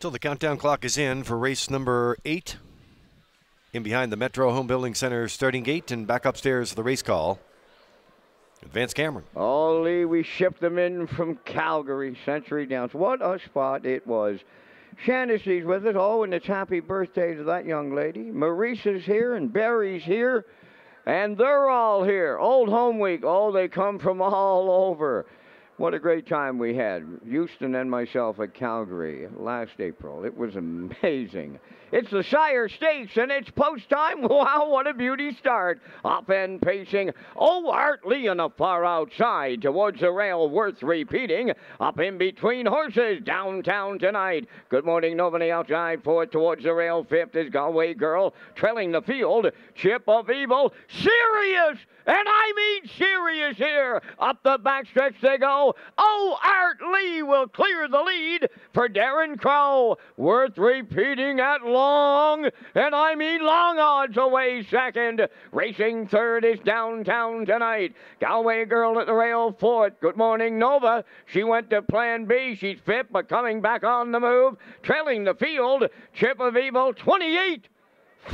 Still, the countdown clock is in for race number eight. In behind the Metro Home Building Center starting gate and back upstairs the race call. Advance Cameron. Ollie, we shipped them in from Calgary, Century Downs. What a spot it was. Shannessy's with us. Oh, and it's happy birthday to that young lady. Maurice is here and Barry's here. And they're all here. Old Home Week. Oh, they come from all over. What a great time we had. Houston and myself at Calgary last April. It was amazing. It's the Sire Stakes and it's post time. Wow, what a beauty start. Up and pacing. Oh, Art on the far outside towards the rail, worth repeating. Up in between horses, downtown tonight. Good morning, nobody outside. Fourth towards the rail. Fifth is Galway Girl trailing the field. Chip of Evil. Serious! And I mean serious here. Up the backstretch they go. Oh, Art Lee will clear the lead for Darren Crow. Worth repeating at long, and I mean long odds away second. Racing third is downtown tonight. Galway Girl at the rail fourth. Good morning, Nova. She went to plan B. She's fit, but coming back on the move. Trailing the field. Chip of Evil 28.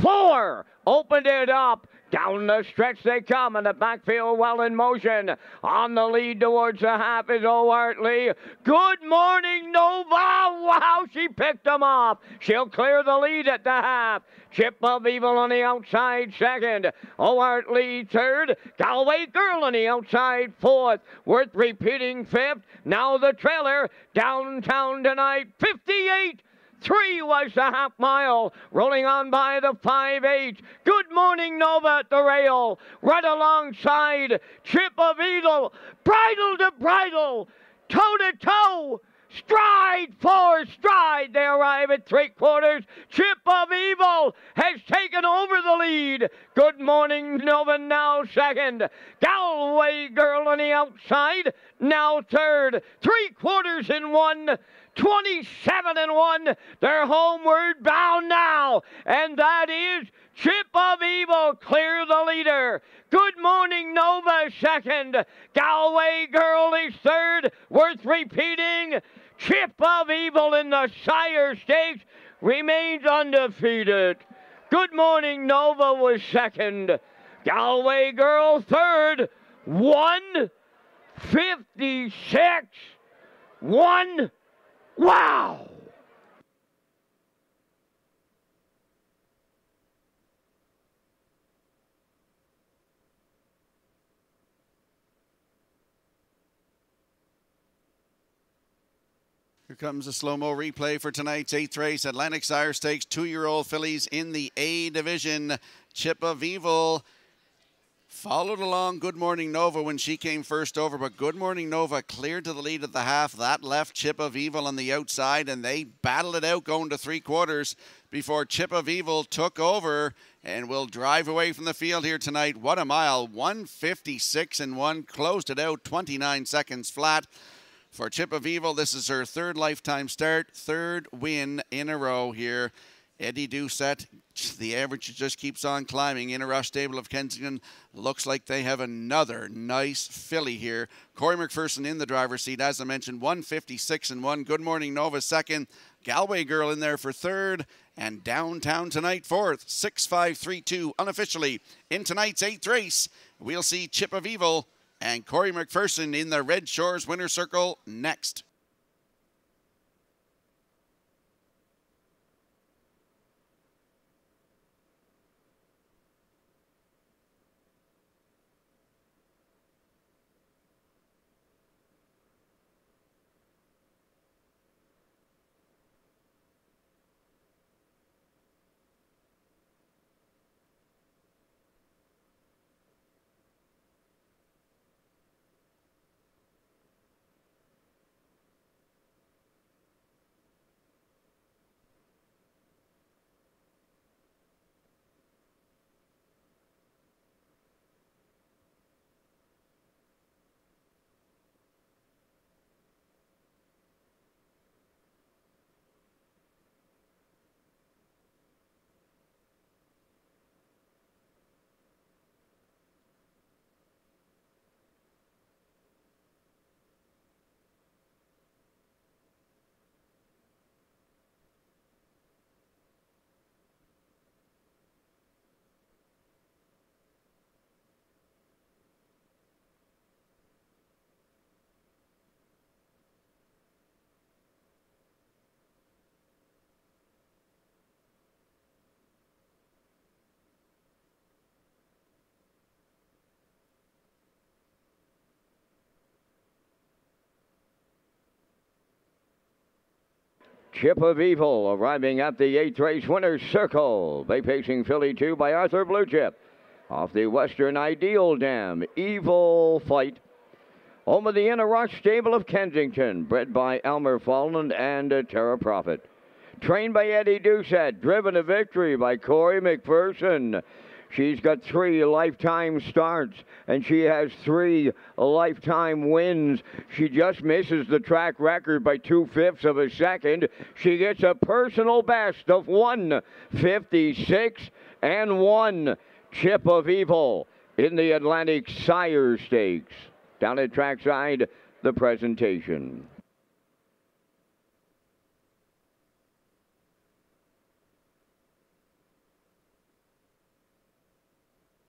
Four opened it up. Down the stretch they come, and the backfield well in motion. On the lead towards the half is O'Artley. Good morning, Nova. Wow, she picked them off. She'll clear the lead at the half. Chip of Evil on the outside, second. O'Artley, third. Galway Girl on the outside, fourth. Worth repeating, fifth. Now the trailer. Downtown tonight, 58. Three was the half mile, rolling on by the 5 8. Good morning, Nova at the rail. Right alongside, Chip of Evil, bridle to bridle, toe to toe. Stride for stride, they arrive at three quarters. Chip of Evil has taken over the lead. Good morning, Nova now second. Galway Girl on the outside, now third. Three quarters in one. 27 and 1. They're homeward bound now. And that is Chip of Evil clear the leader. Good morning, Nova second. Galway Girl is third. Worth repeating. Chip of Evil in the Sire Stakes remains undefeated. Good morning, Nova was second. Galway Girl third. 156. 1 Wow! Here comes a slow mo replay for tonight's eighth race. Atlantic Sire Stakes, two year old fillies in the A division. Chip of Evil followed along Good Morning Nova when she came first over, but Good Morning Nova cleared to the lead at the half. That left Chip of Evil on the outside, and they battled it out going to three quarters before Chip of Evil took over and will drive away from the field here tonight. What a mile! 156 and 1, closed it out 29 seconds flat. For Chip of Evil, this is her third lifetime start, third win in a row here. Eddie Doucette, the average just keeps on climbing. In a rush stable of Kensington, looks like they have another nice filly here. Corey McPherson in the driver's seat, as I mentioned, 156 and 1. Good morning, Nova second. Galway Girl in there for third. And downtown tonight, fourth. 6532 unofficially in tonight's eighth race. We'll see Chip of Evil and Corey McPherson in the Red Shores winner circle next. Chip of Evil arriving at the eighth race winner's circle. Bay Pacing filly 2 by Arthur Blue Chip. Off the Western Ideal Dam, Evil Fight. Home of the Inner Rock Stable of Kensington, bred by Elmer Folland and Terra Prophet. Trained by Eddie Doucette, driven to victory by Corey McPherson. She's got three lifetime starts and she has three lifetime wins. She just misses the track record by two fifths of a second. She gets a personal best of 156 and 1 chip of evil in the Atlantic Sire Stakes. Down at trackside, the presentation.